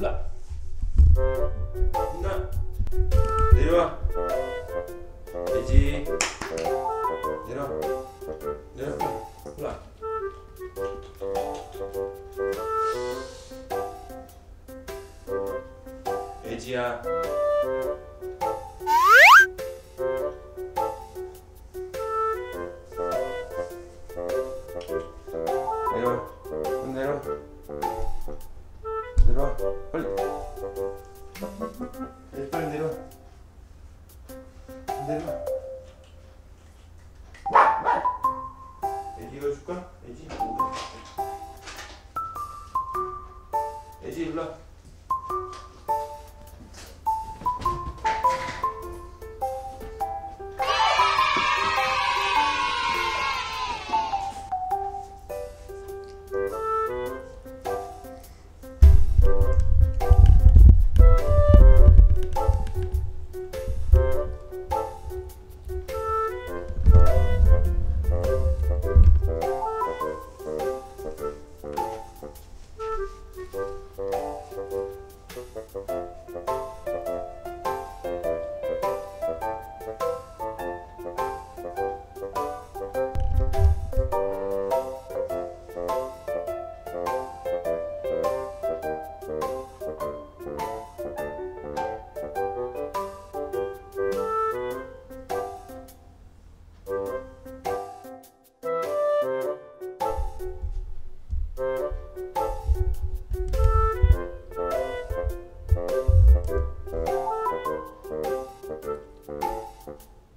らな。電話。大事出ろ出ろほら。エイジや。 빨리. 애지 빨리 내려와 내려와 애지 이거 줄까? 애지? 애지 일로 와